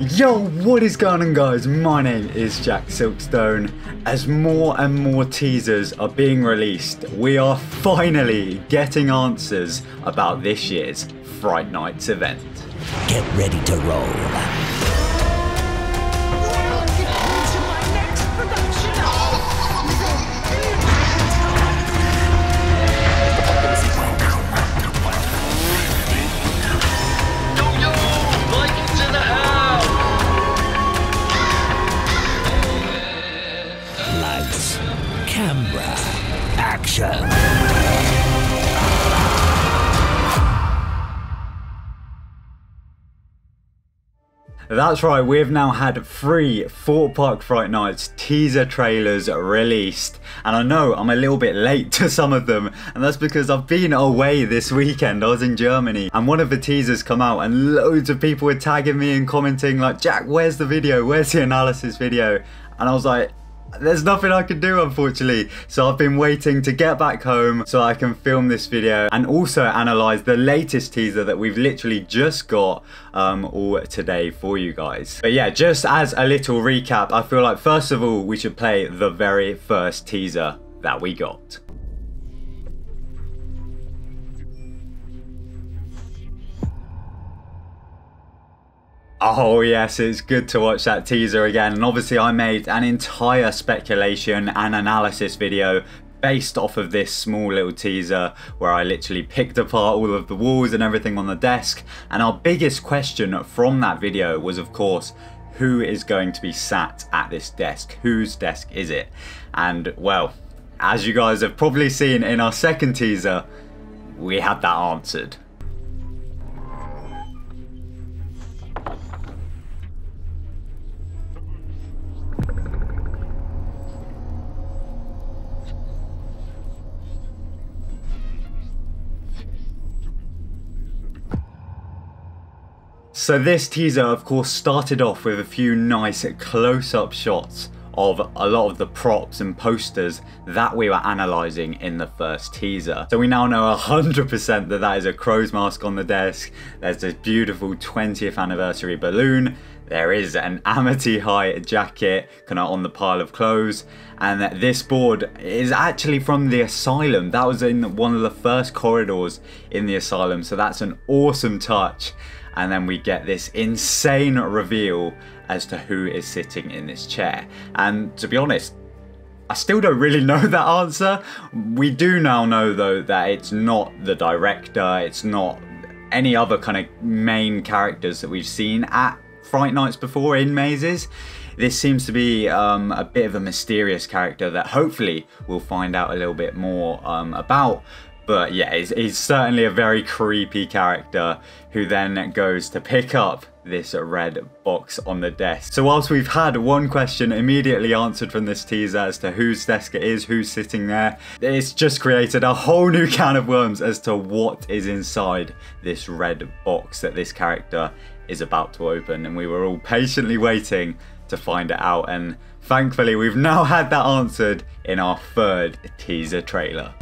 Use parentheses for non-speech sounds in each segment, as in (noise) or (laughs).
Yo, what is going on guys? My name is Jack Silkstone. As more and more teasers are being released, we are finally getting answers about this year's Fright Nights event. Get ready to roll. That's right, we've now had three Thorpe Park Fright Nights teaser trailers released. And I know I'm a little bit late to some of them, and that's because I've been away this weekend. I was in Germany, and one of the teasers come out, and loads of people were tagging me and commenting, like, Jack, where's the video? Where's the analysis video? And I was like, there's nothing I can do unfortunately. So I've been waiting to get back home so I can film this video and also analyze the latest teaser that we've literally just got um, all today for you guys. But yeah just as a little recap I feel like first of all we should play the very first teaser that we got Oh yes, it's good to watch that teaser again. And obviously I made an entire speculation and analysis video based off of this small little teaser where I literally picked apart all of the walls and everything on the desk. And our biggest question from that video was of course, who is going to be sat at this desk? Whose desk is it? And well, as you guys have probably seen in our second teaser, we had that answered. So this teaser of course started off with a few nice close-up shots of a lot of the props and posters that we were analysing in the first teaser. So we now know 100% that that is a crow's mask on the desk, there's this beautiful 20th anniversary balloon, there is an Amity High jacket kind of on the pile of clothes. And this board is actually from the asylum. That was in one of the first corridors in the asylum. So that's an awesome touch and then we get this insane reveal as to who is sitting in this chair. And to be honest, I still don't really know (laughs) that answer. We do now know though that it's not the director, it's not any other kind of main characters that we've seen at Fright Nights before in Mazes. This seems to be um, a bit of a mysterious character that hopefully we'll find out a little bit more um, about. But yeah, he's, he's, certainly a very creepy character who then goes to pick up this red box on the desk. So whilst we've had one question immediately answered from this teaser as to whose desk it is, who's sitting there, it's just created a whole new can of worms as to what is inside this red box that this character is about to open. And we were all patiently waiting to find it out. And thankfully, we've now had that answered in our third teaser trailer.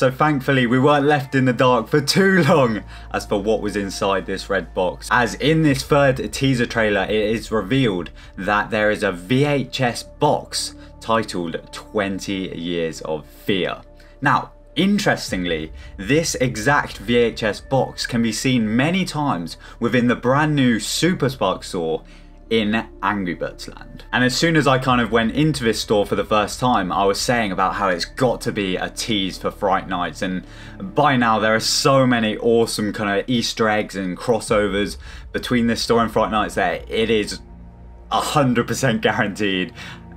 So thankfully we weren't left in the dark for too long as for what was inside this red box. As in this third teaser trailer it is revealed that there is a VHS box titled 20 Years of Fear. Now Interestingly, this exact VHS box can be seen many times within the brand new Super Spark store in Angry Birds Land. And as soon as I kind of went into this store for the first time, I was saying about how it's got to be a tease for Fright Nights. And by now, there are so many awesome kind of Easter eggs and crossovers between this store and Fright Nights that it is 100% guaranteed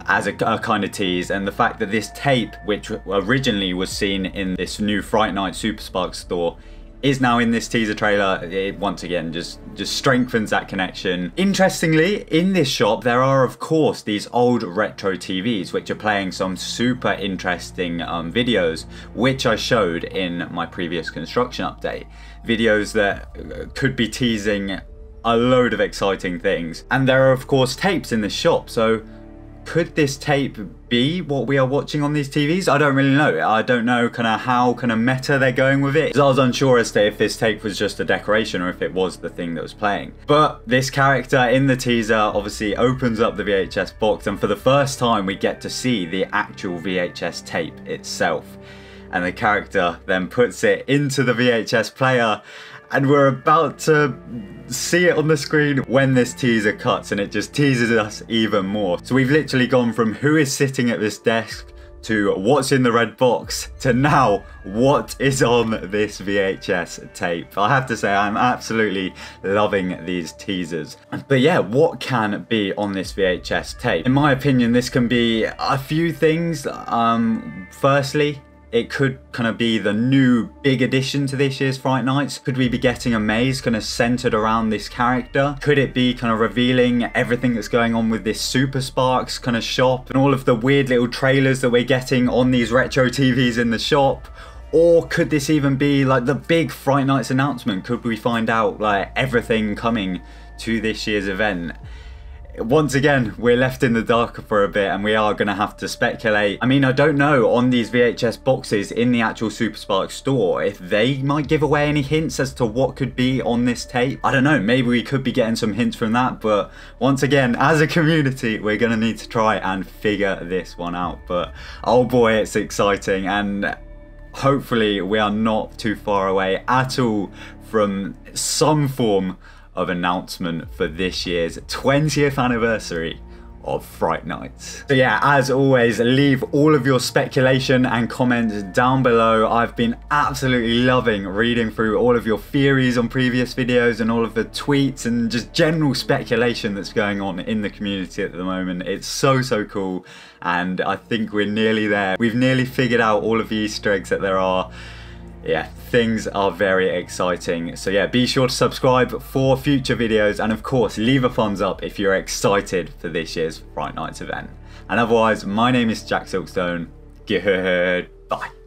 as a, a, kind of tease and the fact that this tape which originally was seen in this new Fright Night Super Spark store is now in this teaser trailer. It once again just just strengthens that connection. Interestingly, in this shop there are of course these old retro TVs which are playing some super interesting um, videos which I showed in my previous construction update. Videos that uh, could be teasing a load of exciting things. And there are of course tapes in this shop, so could this tape be what we are watching on these TVs? I don't really know. I don't know kind of how kind of meta they're going with it. I was unsure as to if this tape was just a decoration or if it was the thing that was playing. But this character in the teaser obviously opens up the VHS box and for the first time we get to see the actual VHS tape itself. And the character then puts it into the VHS player and we're about to see it on the screen when this teaser cuts and it just teases us even more. So we've literally gone from who is sitting at this desk to what's in the red box to now what is on this VHS tape. I have to say I'm absolutely loving these teasers. But yeah, what can be on this VHS tape? In my opinion, this can be a few things. Um, firstly, it could kind of be the new big addition to this year's Fright Nights. Could we be getting a maze kind of centered around this character? Could it be kind of revealing everything that's going on with this Super Sparks kind of shop and all of the weird little trailers that we're getting on these retro TVs in the shop? Or could this even be like the big Fright Nights announcement? Could we find out like everything coming to this year's event? Once again, we're left in the dark for a bit and we are going to have to speculate. I mean, I don't know on these VHS boxes in the actual Super Spark store if they might give away any hints as to what could be on this tape. I don't know, maybe we could be getting some hints from that, but once again, as a community, we're going to need to try and figure this one out. But oh boy, it's exciting and hopefully we are not too far away at all from some form of announcement for this year's 20th anniversary of Fright Nights. So yeah, as always, leave all of your speculation and comments down below. I've been absolutely loving reading through all of your theories on previous videos and all of the tweets and just general speculation that's going on in the community at the moment. It's so, so cool. And I think we're nearly there. We've nearly figured out all of the Easter eggs that there are yeah, things are very exciting. So yeah, be sure to subscribe for future videos and of course leave a thumbs up if you're excited for this year's Fright Nights event. And otherwise, my name is Jack Silkstone. Goodbye.